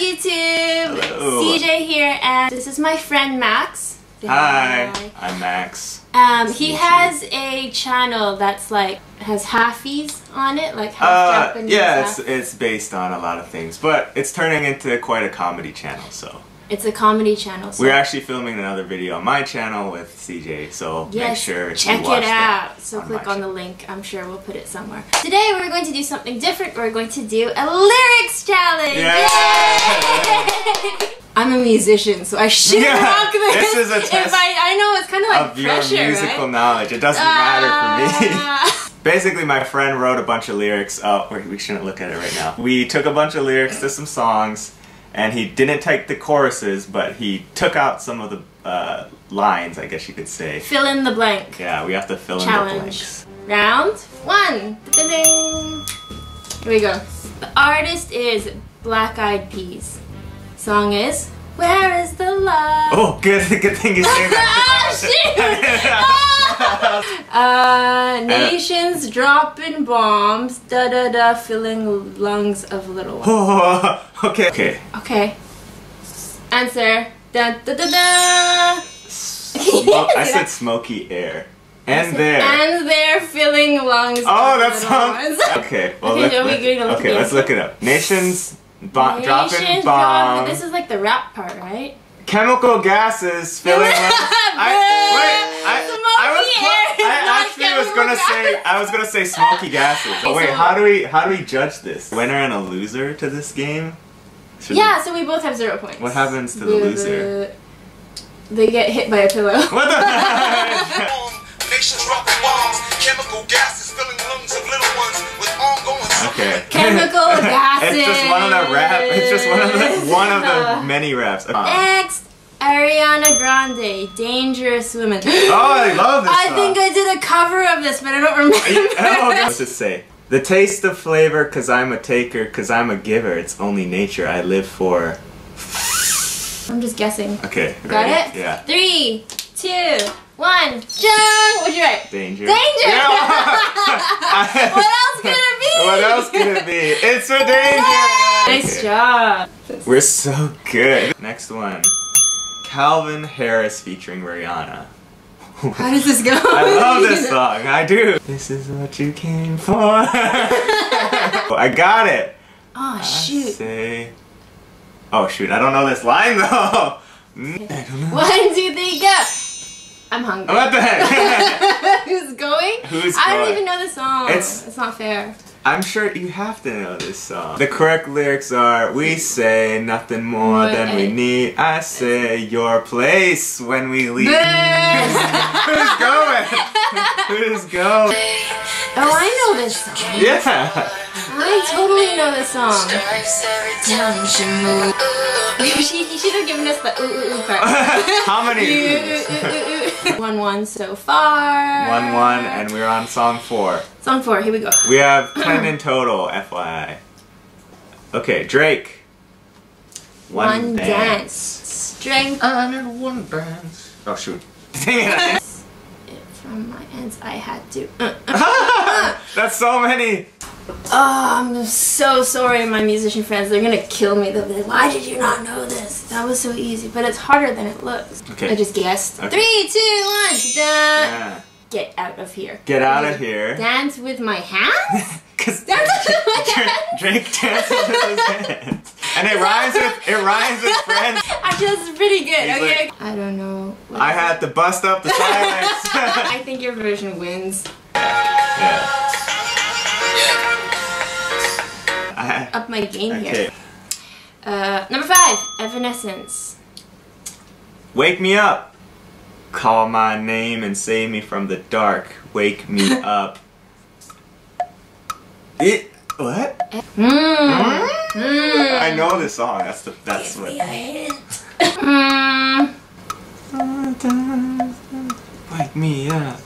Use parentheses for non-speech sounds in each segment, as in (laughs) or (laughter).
YouTube? Hello. CJ here, and this is my friend Max. Say Hi, I'm Max. Um, he meet you. has a channel that's like has halfies on it, like half Uh, Japanese. yeah, half- it's it's based on a lot of things, but it's turning into quite a comedy channel. So it's a comedy channel. So we're actually filming another video on my channel with CJ. So make Yes, sure check it out. So on click on the link. I'm sure we'll put it somewhere. Today we're going to do something different. We're going to do a lyrics challenge. Yay! I'm a musician, so I should Yeah, rock this. this is a If test I, I know it's kind of like of your musical right? knowledge. It doesn't matter for me. Ah. (laughs) Basically, my friend wrote a bunch of lyrics. Oh, we shouldn't look at it right now. We took a bunch of lyrics to some songs, and he didn't take the choruses, but he took out some of the uh, lines, I guess you could say. Fill in the blank. Yeah, we have to fill in the blanks. Round one. Ding. Here we go. The artist is Black Eyed Peas. Song is Where is the Love? Oh, good, (laughs) good thing you say (laughs) Ah, that. (laughs) Uh, nations dropping bombs, da da da, filling lungs of little ones. oh, (laughs) okay. Okay. Okay. Answer. Da da da da. I (laughs) said smoky air. And there. And they're filling lungs. oh, of that's little (laughs) Okay, well, Okay, let's, are we let's- look okay, at let's it? look it up. Nations bo- dropping bombs. dropping- This is like the rap part, right? Chemical gases filling lungs. I, wait, I, I was, air I actually was gonna say. I was gonna say smoky gases. Oh, wait, how do we, how do we judge this? Winner and a loser to this game? Should we- Yeah, so we both have zero points. What happens to the Boo, loser? They get hit by a pillow. (laughs) What the? (laughs) Nations dropping bombs, chemical gases filling lungs of little ones with ongoing okay. (laughs) Chemical gases. (laughs) It's just one of the rap. It's just one of the (laughs) one of the many raps. Oh, Next, Ariana Grande, Dangerous Woman. Oh, I love this I song. think I did a cover of this, but I don't remember. oh, what's it say? The taste of flavor, cause I'm a taker, cause I'm a giver. It's only nature I live for. I'm just guessing. Okay. Got ready? it? Yeah. Three, two, one. Jung! What'd you write? Danger. Danger! Yeah. what else could be? What else could it be? It's a danger. Nice job. We're so good. Next one. Calvin Harris featuring Rihanna. How does this go? I love this (laughs) song. I do. This is what you came for. (laughs) I got it. Oh I shoot. say. Oh shoot! I don't know this line though. I don't know. One, two, three, go. I'm hungry. What the heck? (laughs) Who's going? Who's I don't even know the song. It's- It's, not fair. I'm sure you have to know this song. The correct lyrics are: We say nothing more More than we need. I say your place when we leave. (laughs) Who's going? Who's going? Oh, I know this song. Yeah. I totally know this song. she, she (laughs) should have given us the ooh ooh ooh part. (laughs) How many? (laughs) One one so far. One one, and we're on song four. song four. Here we go. We have ten in total, (laughs) FYI. Okay, Drake. One, dance. Strength I need one dance. Oh shoot. (laughs) Dang it. from my ends. I had to. Uh, uh. That's so many. Oh, I'm so sorry, my musician friends. They're gonna kill me. They'll be like, "Why did you not know this? That was so easy." But it's harder than it looks. Okay. I just guessed. Okay. Three, two, one. Yeah. Get out of here. Get out of here. Dance with my hands. (laughs) Cause (laughs) Dance with my hands. Drake dances with his hands. And it (laughs) rhymes with it rhymes with friends. Actually, that's pretty good. He's okay. like- I don't know. what- I had to bust up the silence. I think your version wins. yeah. (laughs) Up my game okay. here. Uh, number five, Evanescence. Wake me up. Call my name and save me from the dark. Wake me (laughs) up. It what? Mmm. Mmm. I know this song. That's the that's what. Mmm. Wake me up.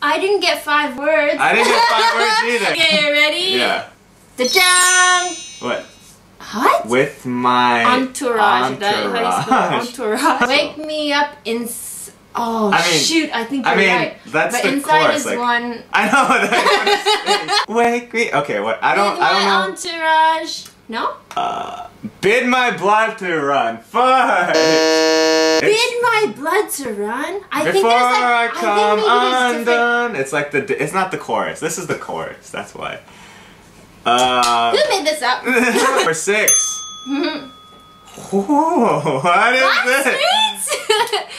I didn't get five words. I didn't get five words (laughs) either. Okay, ready? Yeah. Da-dang! What? What? With my Entourage. That, how you entourage. entourage? (laughs) Wake me up in. Oh I mean- shoot! I think you're I mean, right. that's but the inside chorus, is like- one. (laughs) I know that. (laughs) Wake me. Okay, what? I don't. With I don't my know. entourage. No? Uh, bid my blood to run. Fuck. Bid my blood to run? I think there's like, I I come think maybe there's different... undone. It's like the. It's not the chorus. This is the chorus. That's why. Uh, Who made this up? (laughs) number six. Whoa, what is What? this?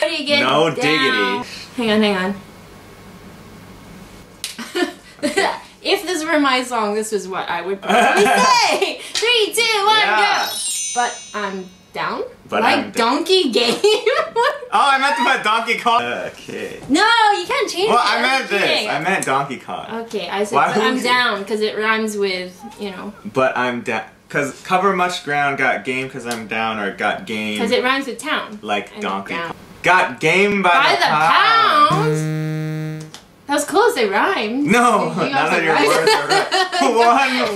How (laughs) do you get No down? diggity. Hang on, hang on. (laughs) if this were my song, this is what I would probably say. Three, two, one, Yeah. go. But I'm down. But like I'm down. Donkey (laughs) Game. Oh, I meant to put Donkey Kong. Okay. no, you can't change Well, it. I meant this. cheating. I meant Donkey Kong. Okay, I said Why but I'm you- down because it rhymes with, you know, But I'm down. Cause cover much ground, got game cause I'm down, or got game because it rhymes with town. like I'm Donkey. Kong. Got game by, By the, the pound. pound. That was close. They rhymed. No, You got none of some your right. words are right.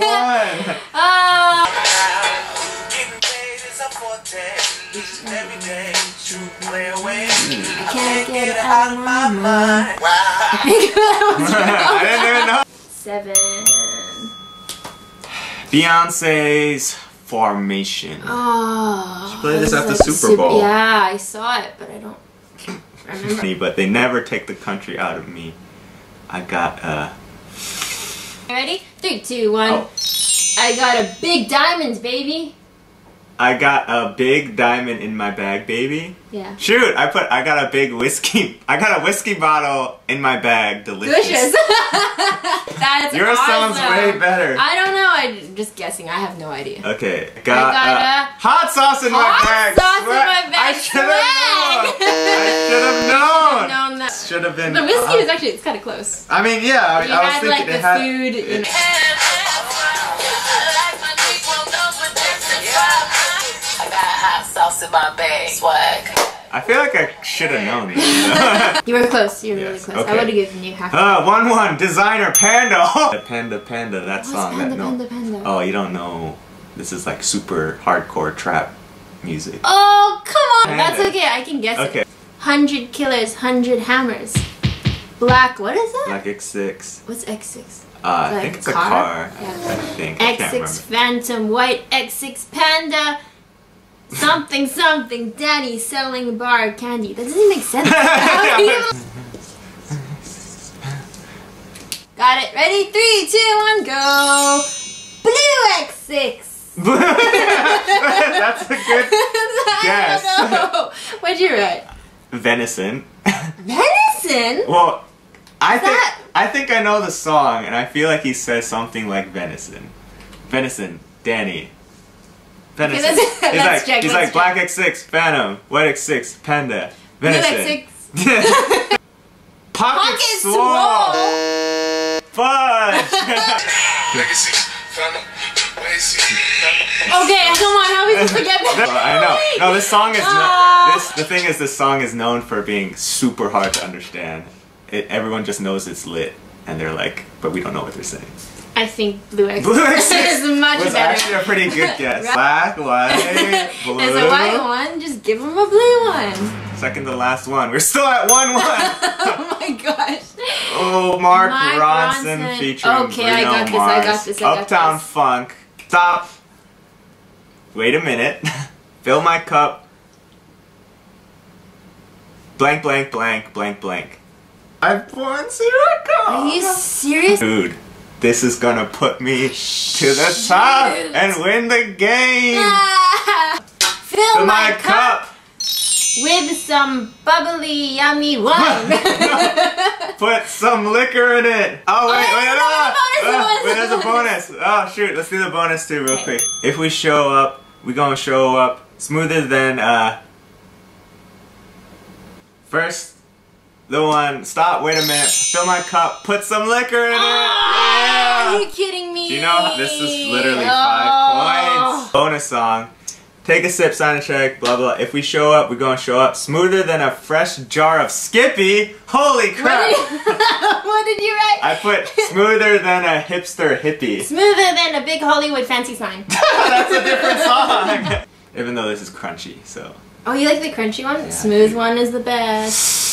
(laughs) one, one. (laughs) Oh, Each and every day to play away. I can't get it out of my mind. Wow. (laughs) (laughs) I didn't even know. Seven. Beyonce's Formation. Oh. She played this what at is the that? Super Sup- Bowl. Yeah, I saw it, but I don't remember. (laughs) But they never take the country out of me. I got uh Ready? Three, two, one. Oh. I got a big diamond, baby. I got a big diamond in my bag, baby. Yeah. Shoot, I put I got a big whiskey. (laughs) I got a whiskey bottle in my bag. Delicious. Delicious. (laughs) That's Yours sounds way better. I don't know. I'm just guessing. I have no idea. Okay, got, got uh, a hot sauce in my bag. hot sauce in my bag. (laughs) I should have known. I should have known. known that. Should have been. The whiskey uh, was actually it's kind of close. I mean, yeah. I, You I was had thinking like the it had. food. You hot sauce in my bag. Swag. I feel like I should have known these. (laughs) You were close. You were really close. okay. I would have given you half. uh, one one Desiigner panda. (laughs) panda panda. That What's song. Panda that no. Panda Panda? Oh, you don't know. This is like super hardcore trap music. Oh, come on. Panda. That's okay. I can guess Okay, it. Hundred killers, hundred hammers. Black. What is that? Black X6. What's X6? Uh, I think it's a car? car. Yeah. I think. I can't X6. Phantom, white X6 Panda. Something, something, Daddy selling bar candy. That doesn't make sense. How do you- Got it. Ready? Three, two, one, go. Blue X6. That's a good Guess. (laughs) I don't know. What'd you write? venison. Venison? well, I think that? I think I know the song, and I feel like he says something like venison. Venison, Danny. Venison. let's- he's let's like check, he's let's like Black X6, Phantom, White X6, Panda, venison. Blue X6. (laughs) Pocket, Pocket swole. swole. Fudge. (laughs) Legacy, family, legacy. Okay, come on. How we just forget (laughs) that? Well, I know. No, this song is no, ah. this. The thing is, this song is known for being super hard to understand. It, everyone just knows it's lit, and they're like, but we don't know what they're saying. I think Blue X6 Blue X6 (laughs) is much was better. actually a pretty good (laughs) guess. Black, white, blue. (laughs) There's a white one, just give him a blue one. Second to last one. We're still at one one. oh my gosh. oh, Mark, Mark Ronson, Ronson. featuring Okay, I Bruno got this, I Mars. got this, I got Uptown this. Funk. Stop. Wait a minute. Fill my cup. Blank, blank, blank, blank, blank. I've won zero Are you serious? Dude, this is gonna put me to the top Shoot. and win the game. (laughs) Ah! Fill my, my cup, cup. with some bubbly, yummy wine. (laughs) (laughs) Put some liquor in it. Oh wait, Oh, wait, there's ah, a bonus, ah, wait, there's a bonus. bonus. Oh shoot, let's do the bonus too real Okay. quick. If we show up, we gonna show up smoother than uh. First, the one. Stop. Wait a minute. Fill my cup. Put some liquor in it. Ah, Are you kidding me? Do you know this is literally Oh. five points? Bonus song. Take a sip, sign a check, blah blah. If we show up, we're gonna show up smoother than a fresh jar of Skippy. Holy What crap! did, you, (laughs) what did you write? I put smoother than a hipster hippie. Smoother than a big Hollywood fancy sign. (laughs) That's a different song. (laughs) Even though this is crunchy, so Oh, you like the crunchy one? Smooth one is the best.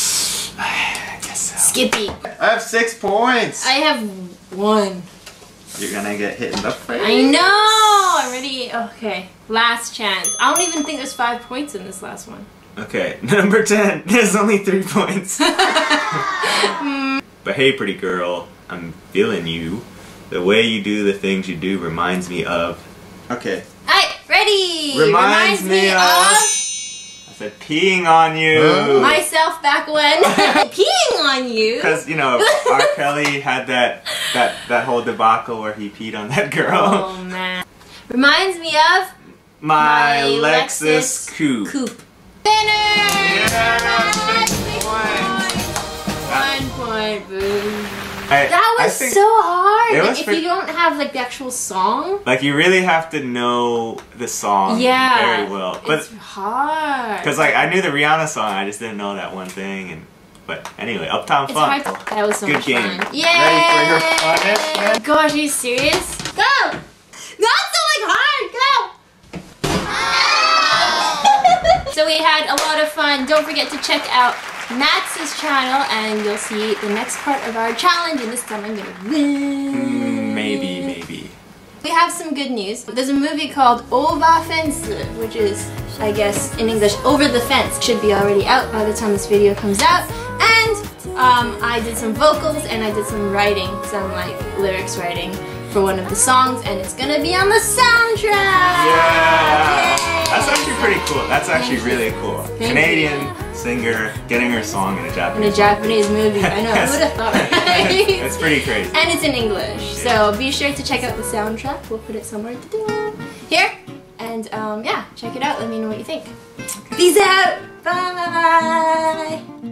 (sighs) I guess so. Skippy. I have six points. I have one. You're gonna get hit in the face. I know. I'm Ready? Okay. Last chance. I don't even think there's five points in this last one. Okay, (laughs) number 10. There's only three points. (laughs) (laughs) but hey, pretty girl, I'm feeling you. The way you do the things you do reminds me of. Okay. Alright, ready! Reminds me of- I said peeing on you. Huh? myself back when. (laughs) (laughs) Peeing on you! Because, you know, (laughs) R. Kelly had that, that, that whole debacle where he peed on that girl. Oh man. Reminds me of My, my Lexus, Lexus Coupe. Coupe. Winner! Yeah, Six big. One point, boom. I- That was so hard. Like, if pretty- you don't have like the actual song, Like, you really have to know the song yeah, very well. But it's hard. Because like I knew the Rihanna song, I just didn't know that one thing. And but anyway, Uptown it's Funk. hard. To, that was so Good much game. fun. Ready Yay! for your? Gosh, are you serious? Go! Not so like hard. Go! (laughs) so we had a lot of fun. Don't forget to check out Max's channel, and you'll see the next part of our challenge. And this time I'm gonna win. Mm, maybe, maybe. We have some good news. There's a movie called Over Fence, which is, I guess, in English, Over the Fence. Should be already out by the time this video comes out. And um, I did some vocals and I did some writing, some like lyrics writing for one of the songs, and it's gonna be on the soundtrack. Yeah, Yay! that's actually pretty cool. That's actually Thank you. really cool. Thank Canadian singer getting her song in a Japanese In a Japanese. Japanese movie, I know. Yes. Who would have thought? (laughs) Right? it's pretty crazy. and it's in English. So be sure to check out the soundtrack. We'll put it somewhere here. And um, yeah, check it out. Let me know what you think. Peace out. Bye.